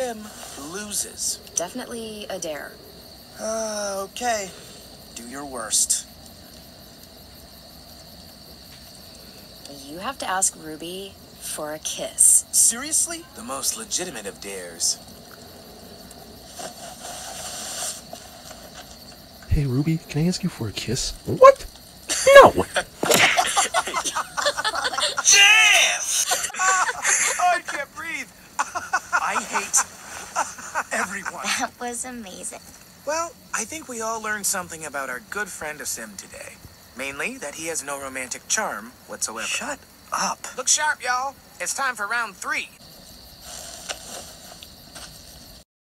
Sim loses. Definitely a dare. Uh, okay. Do your worst. You have to ask Ruby for a kiss. Seriously? The most legitimate of dares. Hey, Ruby, can I ask you for a kiss? What? No! Jeff! oh, I can't breathe. I hate everyone. That was amazing. Well, I think we all learned something about our good friend Aasim today. Mainly that he has no romantic charm whatsoever. Shut up. Look sharp, y'all. It's time for round three.